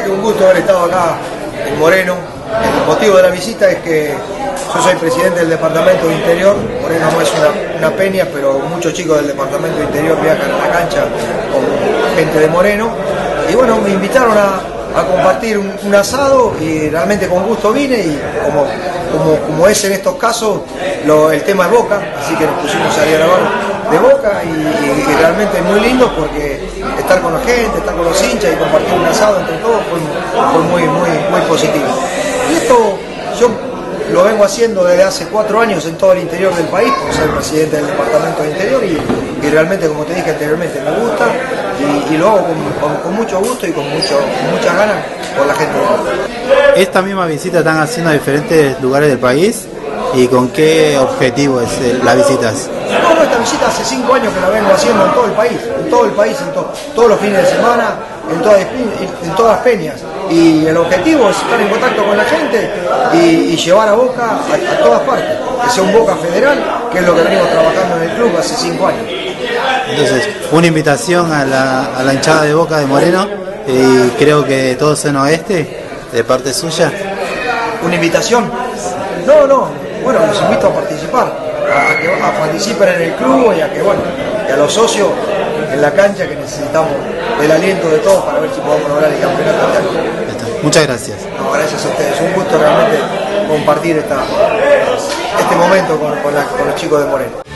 Verdad que un gusto haber estado acá en Moreno. El motivo de la visita es que yo soy presidente del Departamento de Interior. Moreno no es una, una peña, pero muchos chicos del Departamento de Interior viajan a la cancha con gente de Moreno. Y bueno, me invitaron a, a compartir un, asado y realmente con gusto vine y como, como, como es en estos casos, el tema es Boca, así que nos pusimos a grabar de Boca y, realmente es muy lindo porque estar con la gente, estar con los hinchas y compartir un asado entre todos fue, fue muy, muy, muy positivo. Y esto yo lo vengo haciendo desde hace cuatro años en todo el interior del país, por ser presidente del Departamento de Interior y, y realmente, como te dije anteriormente, me gusta y, lo hago con, con- con mucho gusto y con, mucho, con muchas ganas por la gente. Esta misma visita están haciendo a diferentes lugares del país y con qué objetivo es eh, las visitas. No, no, esta visita hace cinco años que la vengo haciendo en todo el país, en todo el país, en to- todos los fines de semana, en todas, en todas las peñas. Y el objetivo es estar en contacto con la gente y, y llevar a Boca a, a todas partes, que sea un Boca federal, que es lo que venimos trabajando en el club hace cinco años. Entonces, una invitación a la, a la hinchada de Boca de Moreno y creo que todo zona oeste, de parte suya. ¿Una invitación? No, no, bueno, los invito a participar, a, que a participen en el club y a que, bueno, y a los socios en la cancha que necesitamos el aliento de todos para ver si podemos lograr el campeonato este. Muchas gracias. No, gracias a ustedes. Un gusto realmente compartir esta, este momento con, con la- con los chicos de Moreno.